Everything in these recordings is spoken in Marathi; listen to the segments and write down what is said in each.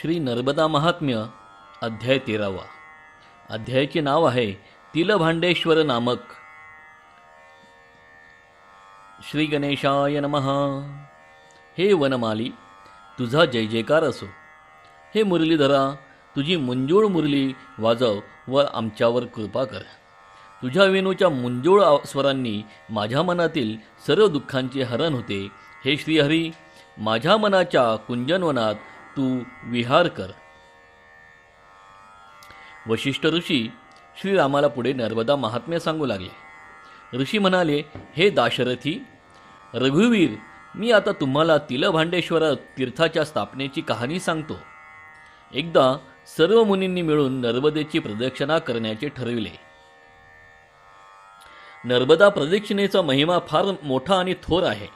श्री नर्मदा महात्म्य अध्याय तेरावा. अध्यायाचे नाव आहे तिलभांडेश्वर नामक. श्री गणेशाय नमहा हे वनमाली तुझा जय जयकार असो. हे मुरलीधरा तुझी मुंजूळ मुरली वाजव व आमच्यावर कृपा कर. तुझ्या वेणूच्या मुंजूळ स्वरांनी माझ्या मनातील सर्व दुःखांचे हरण होते. हे श्रीहरी माझ्या मनाच्या कुंजनवनात तू विहार कर. वशिष्ठ ऋषी श्रीरामाला पुढे नर्मदा महात्म्य सांगू लागले. ऋषी म्हणाले हे दाशरथी रघुवीर मी आता तुम्हाला तिलभांडेश्वर तीर्थाच्या स्थापनेची कहाणी सांगतो. एकदा सर्व मुनींनी मिळून नर्मदेची प्रदक्षिणा करण्याचे ठरविले. नर्मदा प्रदक्षिणेचा महिमा फार मोठा आणि थोर आहे.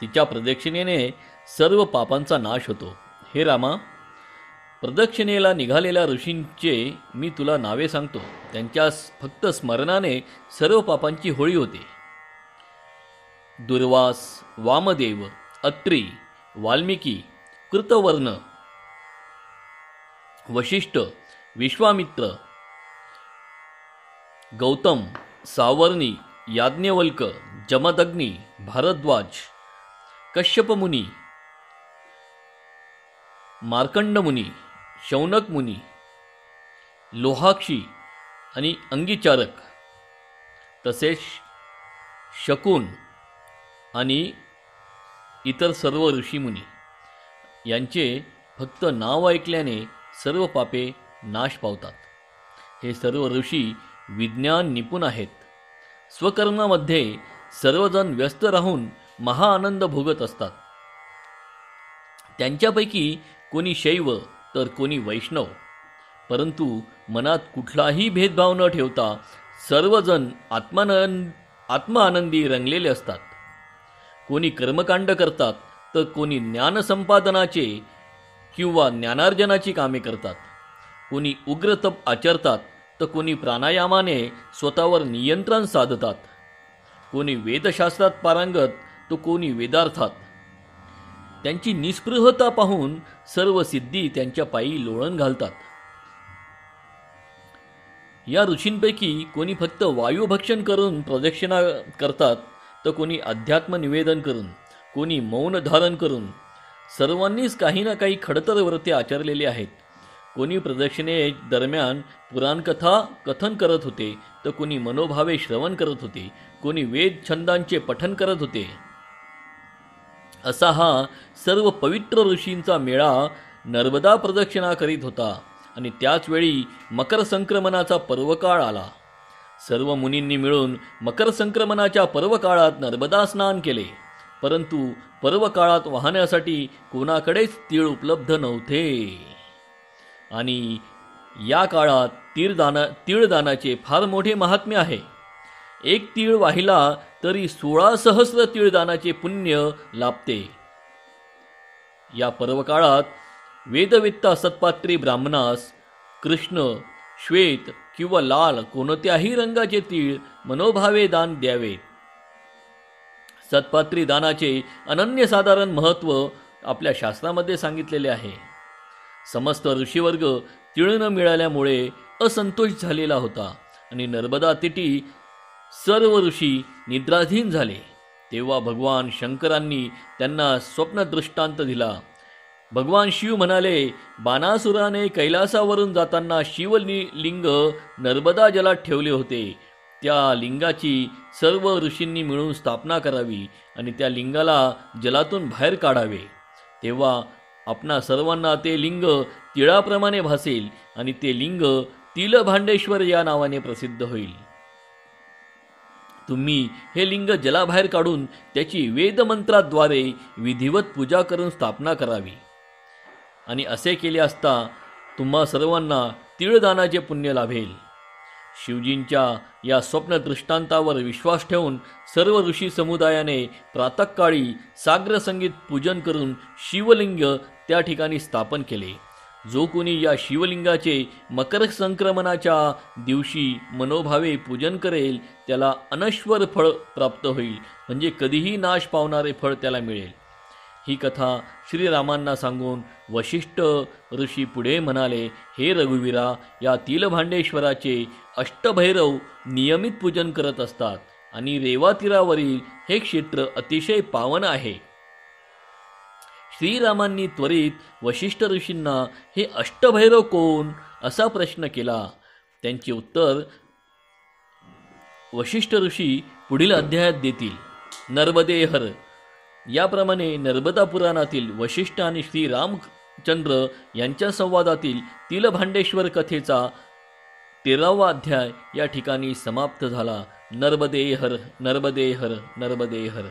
तिच्या प्रदक्षिणेने सर्व पापांचा नाश होतो. हे रामा प्रदक्षिणेला निघालेल्या ऋषींचे मी तुला नावे सांगतो. त्यांच्या फक्त स्मरणाने सर्व पापांची होळी होते. दुर्वास वामदेव अत्री वाल्मिकी कृतवर्ण वशिष्ठ विश्वामित्र गौतम सावर्णी याज्ञवल्क जमदग्नी भारद्वाज कश्यपमुनी मार्कंड मुनी शौनक मुनी लोहाक्षी आणि अंगीचारक तसेच शकून आणि इतर सर्व ऋषीमुनी यांचे फक्त नाव ऐकल्याने सर्व पापे नाश पावतात. हे सर्व ऋषी विज्ञान निपुण आहेत. स्वकर्मामध्ये सर्वजण व्यस्त राहून महाआनंद भोगत असतात. त्यांच्यापैकी कोणी शैव तर कोणी वैष्णव. परंतु मनात कुठलाही भेदभाव न ठेवता सर्वजण आत्मानंद आत्मआनंदी रंगलेले असतात. कोणी कर्मकांड करतात तर कोणी ज्ञानसंपादनाचे किंवा ज्ञानार्जनाची कामे करतात. कोणी उग्र तप आचरतात तर कोणी प्राणायामाने स्वतःवर नियंत्रण साधतात. कोणी वेदशास्त्रात पारंगत तर कोणी वेदार्थात. त्यांची निस्पृहता पाहून सर्व सिद्धी त्यांच्या पायी लोळण घालतात. या ऋषींपैकी कोणी फक्त वायुभक्षण करून प्रदक्षिणा करतात तर कोणी अध्यात्म निवेदन करून कोणी मौन धारण करून. सर्वांनीच काही ना काही खडतर व्रते आचरलेले आहेत. कोणी प्रदक्षिणे दरम्यान पुराणकथा कथन करत होते तर कोणी मनोभावे श्रवण करत होते कोणी वेद छंदांचे पठन करत होते. असा हा सर्व पवित्र ऋषींचा मेळा नर्मदा प्रदक्षिणा करीत होता. आणि त्याचवेळी मकर संक्रमणाचा पर्वकाळ आला. सर्व मुनींनी मिळून मकर संक्रमणाच्या पर्वकाळात नर्मदा स्नान केले. परंतु पर्वकाळात वाहण्यासाठी कोणाकडेच तीळ उपलब्ध नव्हते. आणि या काळात तीळदाना तीळदानाचे फार मोठे महात्म्य आहे. एक तीळ वाहिला तरी सोळा सहस्र तीळदानाचे पुण्य लाभते. या पर्वकाळात वेदवित्ता सत्पात्री ब्राह्मणास कृष्ण श्वेत किंवा लाल कोणत्याही रंगाचे तीळ मनोभावे दान द्यावे. सत्पात्री दानाचे अनन्यसाधारण महत्त्व आपल्या शास्त्रामध्ये सांगितलेले आहे. समस्त ऋषीवर्ग तीळ न मिळाल्यामुळे असंतोष झालेला होता आणि नर्मदा तिटी सर्व ऋषी निद्राधीन झाले. तेव्हा भगवान शंकरांनी त्यांना स्वप्नदृष्टांत दिला. भगवान शिव म्हणाले बाणासुराने कैलासावरून जाताना शिवलि लिंग नर्मदा जलात ठेवले होते. त्या लिंगाची सर्व ऋषींनी मिळून स्थापना करावी आणि त्या लिंगाला जलातून बाहेर काढावे. तेव्हा आपणा सर्वांना ते लिंग तिळाप्रमाणे भासेल आणि ते लिंग तिलभांडेश्वर या नावाने प्रसिद्ध होईल. तुम्ही हे लिंग जलाबाहेर काढून त्याची वेदमंत्राद्वारे विधिवत पूजा करून स्थापना करावी. आणि असे केले असता तुम्हा सर्वांना तिळदानाचे पुण्य लाभेल. शिवजींच्या या स्वप्न दृष्टांतावर विश्वास ठेवून सर्व ऋषी समुदायाने प्रातःकाळी साग्रसंगीत पूजन करून शिवलिंग त्या ठिकाणी स्थापन केले. जो कोणी या शिवलिंगाचे मकर संक्रमणाच्या दिवशी मनोभावे पूजन करेल त्याला अनश्वर फळ प्राप्त होईल. म्हणजे कधीही नाश पावणारे फळ त्याला मिळेल. ही कथा श्रीरामांना सांगून वशिष्ठ ऋषी पुढे म्हणाले हे रघुवीरा या तिलभांडेश्वराचे अष्टभैरव नियमित पूजन करत असतात आणि रेवातीरावरील हे क्षेत्र अतिशय पावन आहे. श्रीरामांनी त्वरित वशिष्ठ ऋषींना हे अष्टभैरव कोण? असा प्रश्न केला. त्यांचे उत्तर वशिष्ठ ऋषी पुढील अध्यायात देतील. नर्मदे हर याप्रमाणे नर्मदा पुराणातील वशिष्ठ आणि श्री रामचंद्र यांच्या संवादातील तिलभांडेश्वर कथेचा तेरावा अध्याय या ठिकाणी समाप्त झाला. नर्मदे हर नर्मदे हर नर्मदे हर